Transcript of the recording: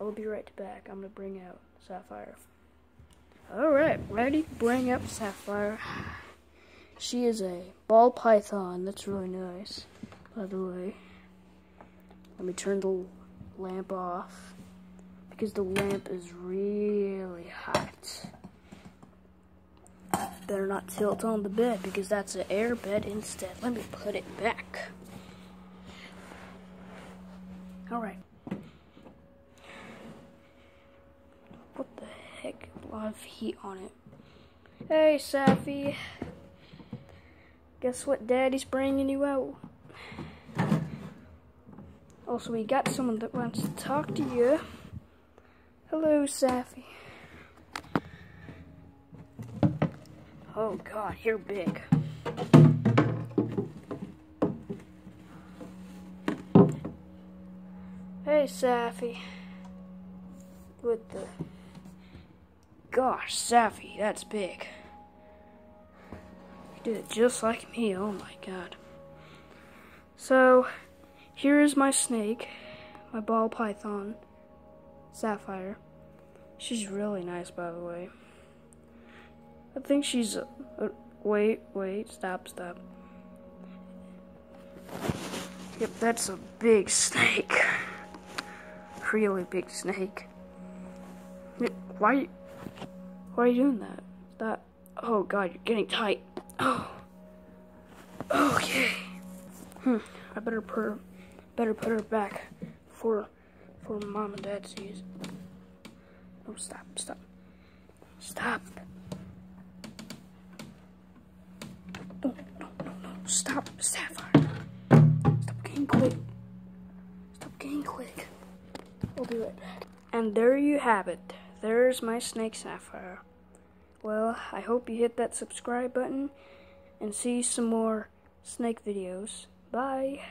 I'll be right back. I'm gonna bring out Sapphire. Alright, ready bring up Sapphire. She is a ball python. That's really nice, by the way. Let me turn the lamp off because the lamp is really hot. Better not tilt on the bed because that's an air bed instead. Let me put it back. Alright. What the heck? A lot of heat on it. Hey, Safi. Guess what Daddy's bringing you out? Also, we got someone that wants to talk to you. Hello, Safi. Oh god, you're big. Hey, Safi. What the? Gosh, Safi, that's big. You did it just like me, oh my god. So, here is my snake, my ball python, Sapphire. She's really nice, by the way. I think she's. Uh, uh, wait, wait, stop, stop. Yep, that's a big snake. really big snake. Why? Why are you doing that? That. Oh God, you're getting tight. Oh. Okay. Hmm. I better put her, better put her back for for mom and dad sees. Oh, stop, stop, stop. No, no, no, no. Stop, Sapphire. Stop getting quick. Stop getting quick. Be right back. And there you have it. There's my snake Sapphire. Well, I hope you hit that subscribe button and see some more snake videos. Bye.